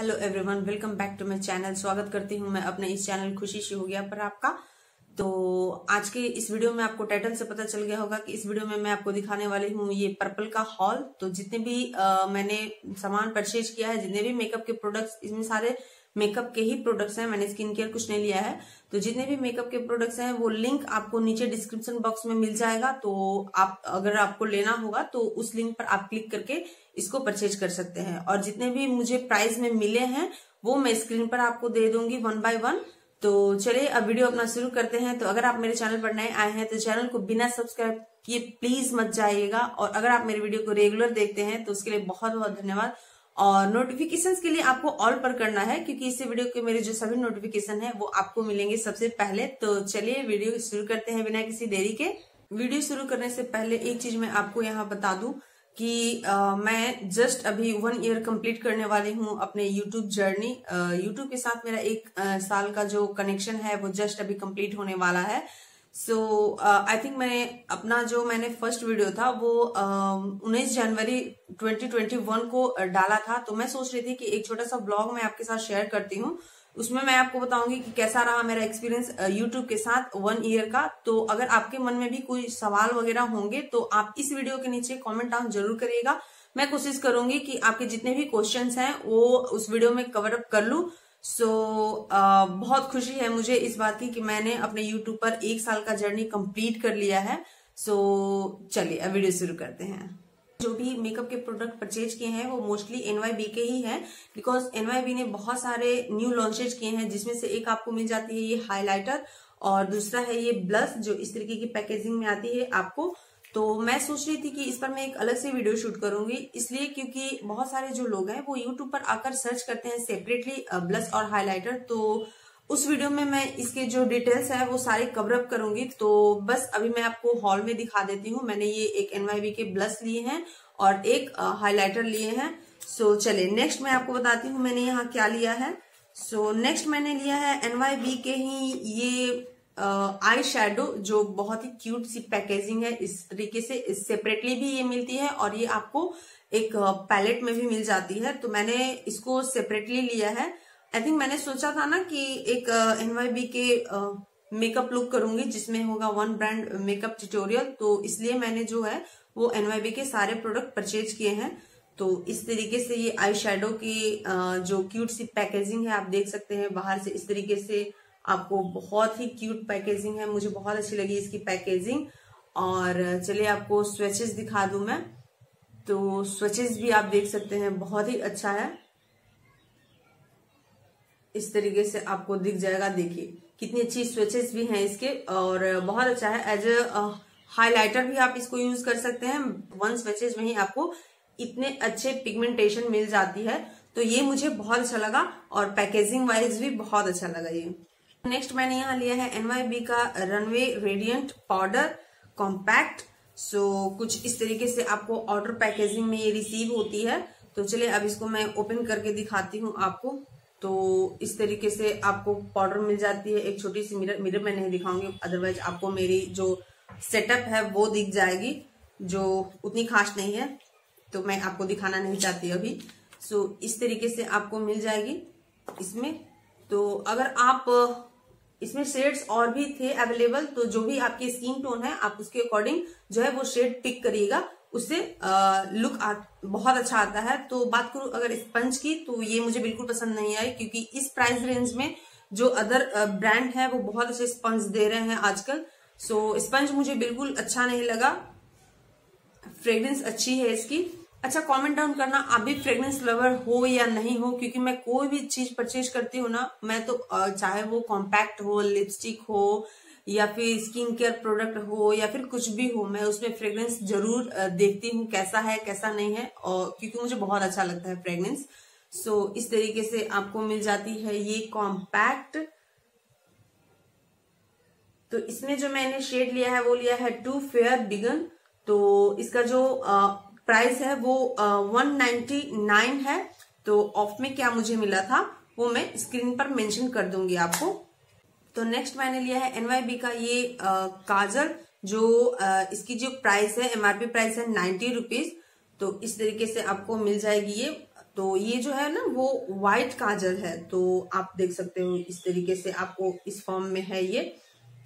Hello everyone welcome back to my channel स्वागत करती हूँ मैं अपने इस चैनल खुशी से हो गया पर आपका। तो आज के इस वीडियो में आपको टाइटल से पता चल गया होगा कि इस वीडियो में मैं आपको दिखाने वाली हूँ ये पर्पल का हॉल तो जितने भी आ, मैंने सामान परचेज किया है जितने भी मेकअप के प्रोडक्ट्स इसमें सारे मेकअप के ही प्रोडक्ट्स हैं, मैंने स्किन केयर कुछ नहीं लिया है। तो जितने भी मेकअप के प्रोडक्ट्स हैं, वो लिंक आपको नीचे डिस्क्रिप्शन बॉक्स में मिल जाएगा। तो आप, अगर आपको लेना होगा तो उस लिंक पर आप क्लिक करके इसको परचेज कर सकते हैं। और जितने भी मुझे प्राइस में मिले हैं, वो मैं स्क्रीन पर आपको दे दूँगी वन बाय वन। तो चलिए, अब वीडियो अपना शुरू करते हैं। तो अगर आप मेरे चैनल पर नए आए हैं तो चैनल को बिना सब्सक्राइब किए प्लीज़ मत जाइएगा। और अगर आप मेरे वीडियो को रेगुलर देखते हैं तो उसके लिए बहुत बहुत धन्यवाद। और नोटिफिकेशन के लिए आपको ऑल पर करना है क्योंकि इसी वीडियो के मेरे जो सभी नोटिफिकेशन है वो आपको मिलेंगे सबसे पहले। तो चलिए वीडियो शुरू करते हैं बिना किसी देरी के। वीडियो शुरू करने से पहले एक चीज़ मैं आपको यहाँ बता दूँ कि आ, मैं जस्ट अभी वन ईयर कंप्लीट करने वाली हूँ अपने यूट्यूब जर्नी यूट्यूब के साथ मेरा एक आ, साल का जो कनेक्शन है वो जस्ट अभी कंप्लीट होने वाला है। सो आई थिंक मैंने अपना जो मैंने फ़र्स्ट वीडियो था, वो उन्नीस जनवरी 2021 को डाला था। तो मैं सोच रही थी कि एक छोटा सा ब्लॉग मैं आपके साथ शेयर करती हूँ। उसमें मैं आपको बताऊँगी कि कैसा रहा मेरा एक्सपीरियंस यूट्यूब के साथ वन ईयर का। तो अगर आपके मन में भी कोई सवाल वगैरह होंगे तो आप इस वीडियो के नीचे कमेंट डाउन ज़रूर करिएगा। मैं कोशिश करूँगी कि आपके जितने भी क्वेश्चंस हैं, वो उस वीडियो में कवर अप कर लू। सो so, uh, बहुत खुशी है मुझे इस बात की कि मैंने अपने यूट्यूब पर एक साल का जर्नी कंप्लीट कर लिया है। सो so, चलिए अब वीडियो शुरू करते हैं। जो भी मेकअप के प्रोडक्ट परचेज किए हैं वो मोस्टली एनवाईबी के ही हैं बिकॉज़ एनवाईबी ने बहुत सारे न्यू लॉन्चेज किए हैं जिसमें से एक आपको मिल जाती है ये हाइलाइटर और दूसरा है ये ब्लश जो इस तरीके की पैकेजिंग में आती है आपको तो मैं सोच रही थी कि इस पर मैं एक अलग से वीडियो शूट करूँगी इसलिए क्योंकि बहुत सारे जो लोग हैं वो यूट्यूब पर आकर सर्च करते हैं सेपरेटली ब्लश और हाईलाइटर तो उस वीडियो में मैं इसके जो डिटेल्स है वो सारे कवर अप करूँगी। तो बस अभी मैं आपको हॉल में दिखा देती हूँ। मैंने ये एक एनवाईबी के ब्लश लिए हैं और एक हाईलाइटर लिए हैं। सो चले नेक्स्ट मैं आपको बताती हूँ मैंने यहाँ क्या लिया है। सो so, नेक्स्ट मैंने लिया है एनवाईबी के ही ये आई शेडो जो बहुत ही क्यूट सी पैकेजिंग है, इस तरीके से सेपरेटली भी ये मिलती है और ये आपको एक पैलेट में भी मिल जाती है। तो मैंने इसको सेपरेटली लिया है। आई थिंक मैंने सोचा था ना कि एक एनवाईबी के मेकअप लुक करूँगी, जिसमें होगा वन ब्रांड मेकअप ट्यूटोरियल तो इसलिए मैंने जो है, वो एनवाईबी के सारे प्रोडक्ट परचेज किए हैं। तो इस तरीके से ये आई शेडो की जो क्यूट सी पैकेजिंग है, आप देख सकते हैं बाहर से, इस तरीके से आपको बहुत ही क्यूट पैकेजिंग है, मुझे बहुत अच्छी लगी इसकी पैकेजिंग और चलिए आपको स्वेचेस दिखा दू मैं। तो स्वेचेस भी आप देख सकते हैं, बहुत ही अच्छा है। इस तरीके से आपको दिख जाएगा, देखिए। कितनी अच्छी स्वेचेस भी हैं इसके, और बहुत अच्छा है। एज ए हाईलाइटर भी आप इसको यूज़ कर सकते हैं। वन स्वेचेस में ही आपको इतने अच्छे पिगमेंटेशन मिल जाती है। तो ये मुझे बहुत अच्छा लगा, और पैकेजिंग वाइज भी बहुत अच्छा लगा ये। नेक्स्ट मैंने यहाँ लिया है एनवाईबी का runway radiant powder compact so कुछ इस तरीके से आपको ऑर्डर पैकेजिंग में ये रिसीव होती है। तो चलिए, अब इसको मैं ओपन करके दिखाती हूँ आपको। तो इस तरीके से आपको पाउडर मिल जाती है। एक छोटी सी मिरर मिरर मैं नहीं दिखाऊँगी अदरवाइज़ आपको मेरी जो सेटअप है वो दिख जाएगी, जो उतनी खास नहीं है। तो मैं आपको दिखाना नहीं चाहती अभी। सो इस तरीके से आपको मिल जाएगी इसमें। तो अगर आप इसमें शेड्स और भी थे अवेलेबल तो जो भी आपकी स्किन टोन है आप उसके अकॉर्डिंग जो है वो शेड पिक करिएगा। उससे लुक आ, बहुत अच्छा आता है। तो बात करूँ अगर स्पंज की तो ये मुझे बिल्कुल पसंद नहीं आई क्योंकि इस प्राइस रेंज में जो अदर ब्रांड है वो बहुत अच्छे स्पंज दे रहे हैं आजकल। सो स्पंज मुझे बिल्कुल अच्छा नहीं लगा। फ्रेग्रेंस अच्छी है इसकी। अच्छा कमेंट डाउन करना, आप भी फ्रेग्रेंस लवर हो या नहीं हो, क्योंकि मैं कोई भी चीज़ परचेज करती हूँ ना, मैं तो चाहे वो कॉम्पैक्ट हो लिपस्टिक हो, या फिर स्किन केयर प्रोडक्ट हो, या फिर कुछ भी हो, मैं उसमें फ्रेग्रेंस ज़रूर देखती हूँ कैसा है, कैसा नहीं है, और क्योंकि मुझे बहुत अच्छा लगता है फ्रेग्रेंस सो इस तरीके से आपको मिल जाती है ये कॉम्पैक्ट तो इसमें जो मैंने शेड लिया है, वो लिया है टू फेयर बिगन तो इसका जो प्राइस है वो वन नाइन्टी नाइन है। तो ऑफ़ में क्या मुझे मिला था वो मैं स्क्रीन पर मेंशन कर दूँगी आपको। तो नेक्स्ट मैंने लिया है एनवाईबी का ये आ, काजल जो आ, इसकी जो प्राइस है एमआरपी प्राइस है नाइन्टी रुपीज़ तो इस तरीके से आपको मिल जाएगी ये। तो ये जो है ना वो व्हाइट काजल है। तो आप देख सकते हो इस तरीके से आपको इस फॉर्म में है ये।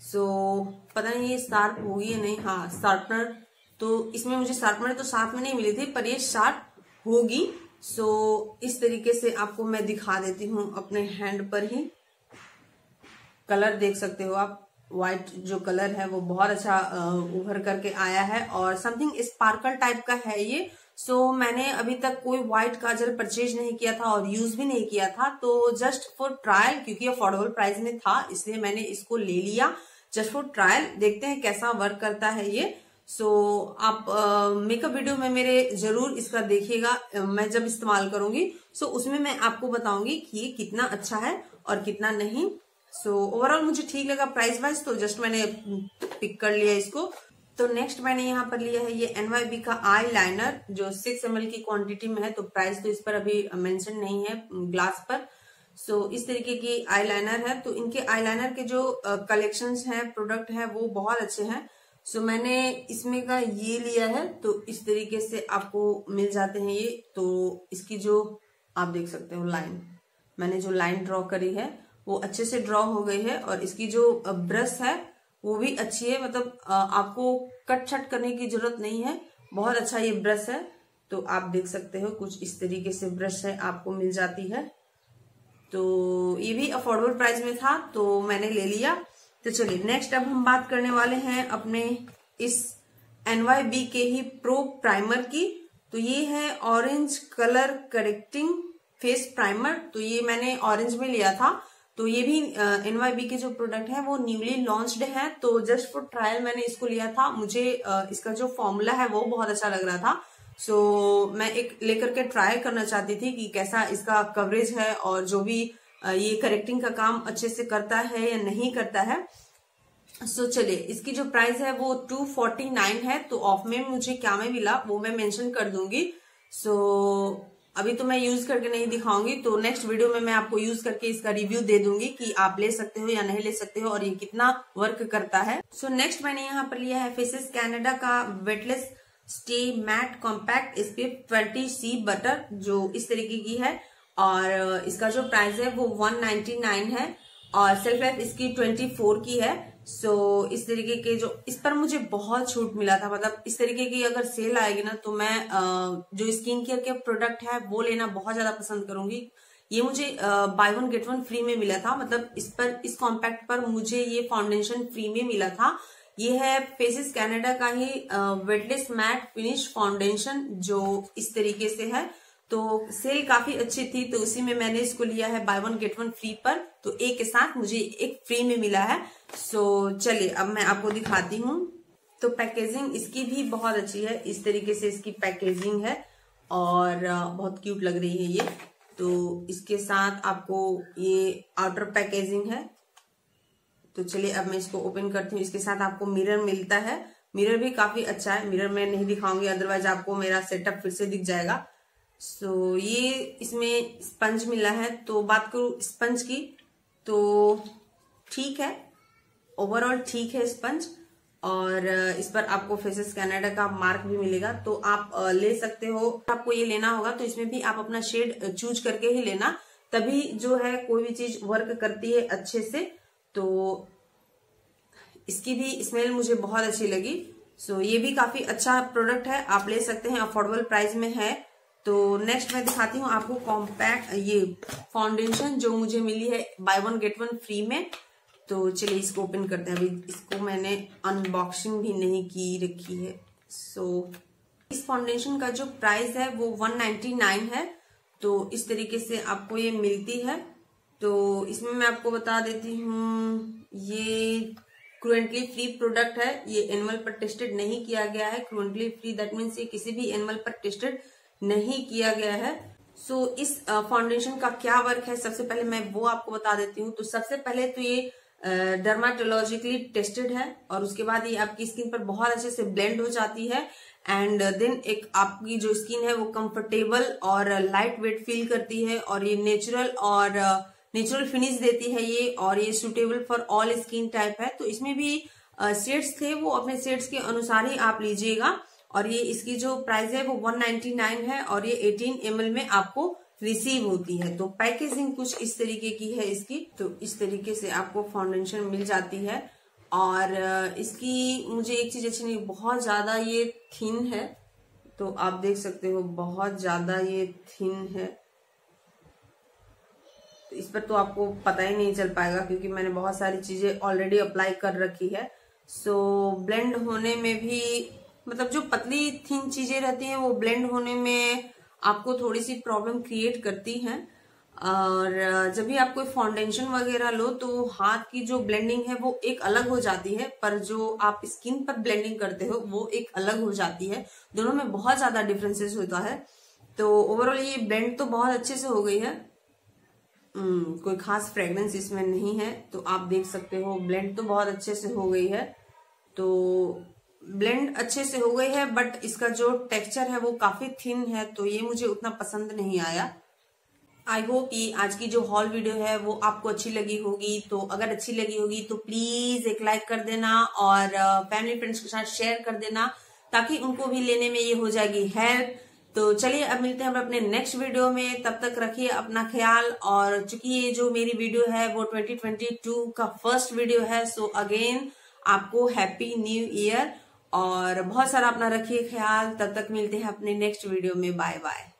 सो so, पता नहीं ये शार्प होगी या नहीं। हाँ शार्पनर तो इसमें मुझे शार्पनर तो साथ में नहीं मिली थी पर ये शार्प होगी। सो इस तरीके से आपको मैं दिखा देती हूँ अपने हैंड पर ही। कलर देख सकते हो आप। व्हाइट जो कलर है वो बहुत अच्छा उभर करके आया है और समथिंग स्पार्कल टाइप का है ये। सो so, मैंने अभी तक कोई व्हाइट काजल परचेज नहीं किया था और यूज़ भी नहीं किया था। तो जस्ट फॉर ट्रायल क्योंकि अफोर्डेबल प्राइस में था इसलिए मैंने इसको ले लिया। जस्ट फॉर ट्रायल देखते हैं कैसा वर्क करता है ये। सो so, आप मेकअप वीडियो में मेरे ज़रूर इसका देखिएगा। मैं जब इस्तेमाल करूँगी सो so, उसमें मैं आपको बताऊँगी कि ये कितना अच्छा है और कितना नहीं। सो so, ओवरऑल मुझे ठीक लगा प्राइस वाइज तो जस्ट मैंने पिक कर लिया इसको। तो नेक्स्ट मैंने यहाँ पर लिया है ये एनवाईबी का आई लाइनर जो सिक्स एम की क्वांटिटी में है तो प्राइस तो इस पर अभी मेंशन नहीं है ग्लास पर। सो so, इस तरीके की आई लाइनर है। तो इनके आई लाइनर के जो कलेक्शन uh, हैं प्रोडक्ट हैं वो बहुत अच्छे हैं। सो so, मैंने इसमें का ये लिया है तो इस तरीके से आपको मिल जाते हैं ये। तो इसकी जो आप देख सकते हो लाइन मैंने जो लाइन ड्रॉ करी है वो अच्छे से ड्रॉ हो गई है और इसकी जो ब्रश है वो भी अच्छी है। मतलब आपको कट छट करने की ज़रूरत नहीं है बहुत अच्छा ये ब्रश है। तो आप देख सकते हो कुछ इस तरीके से ब्रश है आपको मिल जाती है। तो ये भी अफोर्डेबल प्राइस में था तो मैंने ले लिया। तो चलिए नेक्स्ट अब हम बात करने वाले हैं अपने इस एनवाईबी के ही प्रो प्राइमर की। तो ये है orange colour correcting face primer तो ये मैंने ऑरेंज में लिया था। तो ये भी एनवाईबी के जो प्रोडक्ट है वो न्यूली लॉन्च्ड है। तो जस्ट फॉर ट्रायल मैंने इसको लिया था। मुझे इसका जो फॉर्मूला है वो बहुत अच्छा लग रहा था। सो so, मैं एक लेकर के ट्राई करना चाहती थी कि कैसा इसका कवरेज है और जो भी ये करेक्टिंग का काम अच्छे से करता है या नहीं करता है? सो so, चलिए इसकी जो प्राइस है वो टू फोर्टी नाइन है तो ऑफ़ में मुझे क्या में मिला वो मैं मेंशन कर दूँगी। सो so, अभी तो मैं यूज़ करके नहीं दिखाऊँगी तो नेक्स्ट वीडियो में मैं आपको यूज़ करके इसका रिव्यू दे दूँगी कि आप ले सकते हो या नहीं ले सकते हो और ये कितना वर्क करता है। सो so, नेक्स्ट मैंने यहाँ पर लिया है फेसेस कैनेडा का वेटलेस स्टे मैट कॉम्पैक्ट पे ट्वेंटी सी बटर जो इस तरीके की है। और इसका जो प्राइस है वो वन नाइनटी नाइन है और सेल्फ लाइफ इसकी ट्वेंटी फोर की है। सो so, इस तरीके के जो इस पर मुझे बहुत छूट मिला था। मतलब इस तरीके की अगर सेल आएगी ना तो मैं जो स्किन केयर के प्रोडक्ट है वो लेना बहुत ज़्यादा पसंद करूँगी। ये मुझे buy one get one free में मिला था। मतलब इस पर इस कॉम्पैक्ट पर मुझे ये फाउंडेशन फ्री में मिला था। ये है फेसिस कैनेडा का ही वेटलेस मैट फिनिश फाउंडेशन जो इस तरीके से है। तो सेल काफ़ी अच्छी थी तो उसी में मैंने इसको लिया है buy one get one free पर। तो एक के साथ मुझे एक फ्री में मिला है। सो चलिए, अब मैं आपको दिखाती हूँ। तो पैकेजिंग इसकी भी बहुत अच्छी है। इस तरीके से इसकी पैकेजिंग है और बहुत क्यूट लग रही है ये। तो इसके साथ आपको ये आउटर पैकेजिंग है। तो चलिए, अब मैं इसको ओपन करती हूँ। इसके साथ आपको मिरर मिलता है। मिरर भी काफ़ी अच्छा है। मिरर मैं नहीं दिखाऊँगी अदरवाइज़ आपको मेरा सेटअप फिर से दिख जाएगा। सो so, ये इसमें स्पंज मिला है। तो बात करूँ स्पंज की तो ठीक है। ओवरऑल ठीक है स्पंज और इस पर आपको फेसेस कनाडा का मार्क भी मिलेगा। तो आप ले सकते हो। आपको ये लेना होगा तो इसमें भी आप अपना शेड चूज़ करके ही लेना। तभी जो है कोई भी चीज़ वर्क करती है अच्छे से। तो इसकी भी स्मेल मुझे बहुत अच्छी लगी। सो ये भी काफ़ी अच्छा प्रोडक्ट है। आप ले सकते हैं। अफोर्डेबल प्राइस में है। तो नेक्स्ट मैं दिखाती हूँ आपको कॉम्पैक्ट ये फाउंडेशन जो मुझे मिली है buy one get one free में। तो चलिए इसको ओपन करते हैं। अभी इसको मैंने अनबॉक्सिंग भी नहीं की रखी है। सो so, इस फाउंडेशन का जो प्राइस है वो वन नाइन्टी नाइन है। तो इस तरीके से आपको ये मिलती है। तो इसमें मैं आपको बता देती हूँ ये क्रुएंटली फ्री प्रोडक्ट है। ये एनिमल पर टेस्टेड नहीं किया गया है। क्रुएंटली फ्री दैट मीन्स ये किसी भी एनिमल पर टेस्टेड नहीं किया गया है। सो so, इस फाउंडेशन का क्या वर्क है? सबसे पहले मैं वो आपको बता देती हूँ। तो सबसे पहले तो ये डर्माटोलॉजिकली टेस्टेड है और उसके बाद ये आपकी स्किन पर बहुत अच्छे से ब्लेंड हो जाती है। एंड देन एक आपकी जो स्किन है वो कंफर्टेबल और लाइट वेट फील करती है और ये नेचुरल और नेचुरल फिनिश देती है ये और ये suitable for all skin type है। तो इसमें भी शेड्स थे वो अपने शेड्स के अनुसार ही आप लीजिएगा। और ये इसकी जो प्राइस है वो 199 है और ये 18 एम में आपको रिसीव होती है। तो पैकेजिंग कुछ इस तरीके की है इसकी। तो इस तरीके से आपको फाउंडेशन मिल जाती है। और इसकी मुझे एक चीज़ अच्छी नहीं बहुत ज़्यादा ये थिन है। तो आप देख सकते हो बहुत ज़्यादा ये थिन है। तो इस पर तो आपको पता ही नहीं चल पाएगा क्योंकि मैंने बहुत सारी चीज़ें ऑलरेडी अप्लाई कर रखी है। सो so, ब्लेंड होने में भी मतलब जो पतली थिन चीज़ें रहती हैं, वो ब्लेंड होने में आपको थोड़ी सी प्रॉब्लम क्रिएट करती हैं। और जब भी आप कोई फाउंडेशन वगैरह लो तो हाथ की जो ब्लेंडिंग है, वो एक अलग हो जाती है, पर जो आप स्किन पर ब्लेंडिंग करते हो, वो एक अलग हो जाती है। दोनों में बहुत ज़्यादा डिफरेंसेस होता है। तो ओवरऑल ये ब्लेंड तो बहुत अच्छे से हो गई है। कोई खास फ्रेग्रेंस इसमें नहीं है तो आप देख सकते हो, ब्लेंड तो बहुत अच्छे से हो गई है। तो ब्लेंड अच्छे से हो गई है बट इसका जो टेक्सचर है वो काफ़ी थिन है तो ये मुझे उतना पसंद नहीं आया। आई होप कि आज की जो हॉल वीडियो है वो आपको अच्छी लगी होगी। तो अगर अच्छी लगी होगी तो प्लीज़ एक लाइक कर देना और फैमिली फ्रेंड्स के साथ शेयर कर देना, ताकि उनको भी लेने में ये हो जाएगी हेल्प तो चलिए, अब मिलते हैं हम अपने नेक्स्ट वीडियो में। तब तक रखिए अपना ख्याल और चूँकि ये जो मेरी वीडियो है वो 2022 का फ़र्स्ट वीडियो है सो अगेन आपको हैप्पी न्यू ईयर और बहुत सारा अपना रखिए ख्याल। तब तक मिलते हैं अपने नेक्स्ट वीडियो में। Bye bye